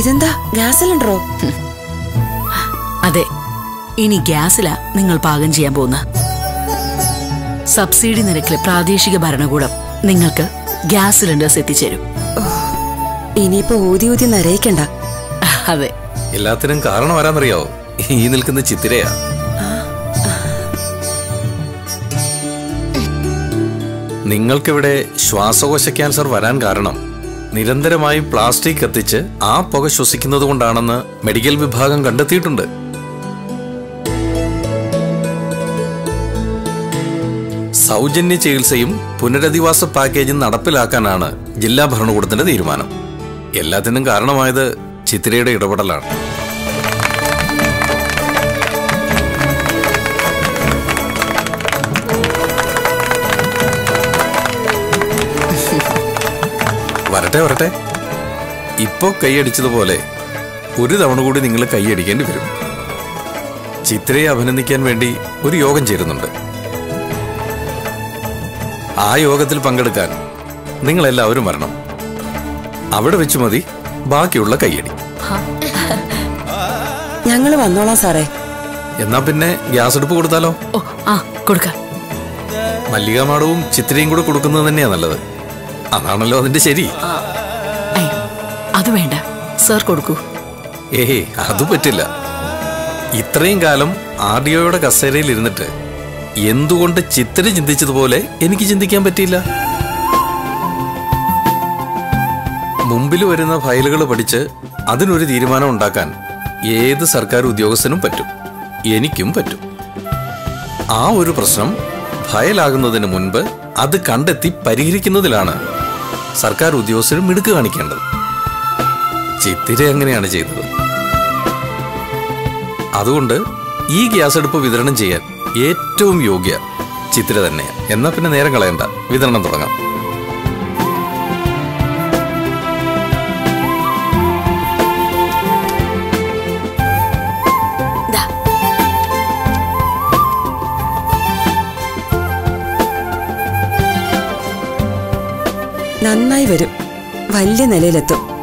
ഇതെന്താ? ഗ്യാസ് സിലിണ്ടറോ? അതെ. ഇനി ഗ്യാസിലാ നിങ്ങൾ പാകം ചെയ്യാൻ പോകുന്ന. സബ്സിഡി നിരക്കിലെ പ്രാദേശിക ഭരണകൂടം നിങ്ങൾക്ക് ഗ്യാസ് സിലിണ്ടേഴ്സ് എത്തിച്ചേരും. ഇനിയിപ്പോ ഊതി ഊതി നരയിക്കണ്ട. അതെ. എല്ലാത്തിനും കാരണം ആരാന്നറിയാവോ? ഈ നിൽക്കുന്ന ചിത്തിരയാ. നിങ്ങൾക്കിവിടെ ശ്വാസകോശ ക്യാൻസർ വരാൻ കാരണം നിരന്തരമായി പ്ലാസ്റ്റിക് കത്തിച്ച് ആ പുക ശ്വസിക്കുന്നത് കൊണ്ടാണെന്ന് മെഡിക്കൽ വിഭാഗം കണ്ടെത്തിയിട്ടുണ്ട്. സൗജന്യ ചികിത്സയും പുനരധിവാസ പാക്കേജും നടപ്പിലാക്കാനാണ് ജില്ലാ ഭരണകൂടത്തിന്റെ തീരുമാനം. എല്ലാത്തിനും കാരണമായത് ചിത്രയുടെ ഇടപെടലാണ്. വരട്ടെ വരട്ടെ. ഇപ്പോ കൈയടിച്ചതുപോലെ ഒരു തവണ കൂടി നിങ്ങൾ കൈയടിക്കേണ്ടി വരും. ചിത്രയെ അഭിനന്ദിക്കാൻ വേണ്ടി ഒരു യോഗം ചേരുന്നുണ്ട്. ആ യോഗത്തിൽ പങ്കെടുക്കാൻ നിങ്ങൾ എല്ലാവരും വരണം. അവിടെ വെച്ച് മതി ബാക്കിയുള്ള കൈയടി. ഞങ്ങൾ വന്നോളാം സാറേ. എന്നാ പിന്നെ ഗ്യാസ് അടുപ്പ് കൊടുത്താലോ? ഓ ആ കൊടുക്കാം. മല്ലികാമാടവും ചിത്രയും കൂടെ കൊടുക്കുന്നത് തന്നെയാ നല്ലത്. അതാണല്ലോ അതിന്റെ ശരി. അത് വേണ്ട. സാർ കൊടുക്കൂ. ഏഹേ അത് പറ്റില്ല. ഇത്രയും കാലം ആർ ഡി ഒയുടെ കസേരയിൽ ഇരുന്നിട്ട് എന്തുകൊണ്ട് ചിത്ര ചിന്തിച്ചതുപോലെ എനിക്ക് ചിന്തിക്കാൻ പറ്റിയില്ല? മുമ്പിൽ വരുന്ന ഫയലുകൾ പഠിച്ച് അതിനൊരു തീരുമാനം ഉണ്ടാക്കാൻ ഏത് സർക്കാർ ഉദ്യോഗസ്ഥനും പറ്റും. എനിക്കും പറ്റും. ആ ഒരു പ്രശ്നം ഫയലാകുന്നതിന് മുൻപ് അത് കണ്ടെത്തി പരിഹരിക്കുന്നതിലാണ് സർക്കാർ ഉദ്യോഗസ്ഥരും മിടുക്ക് കാണിക്കേണ്ടത്. ചിത്തിര എങ്ങനെയാണ് ചെയ്തത്? അതുകൊണ്ട് ഈ ഗ്യാസ് അടുപ്പ് വിതരണം ചെയ്യാൻ ഏറ്റവും യോഗ്യ ചിത്തിര തന്നെയാണ്. എന്നാൽ പിന്നെ നേരം കളയണ്ട. വിതരണം തുടങ്ങാം. നന്നായി വരും. വലിയ നിലയിലെത്തും.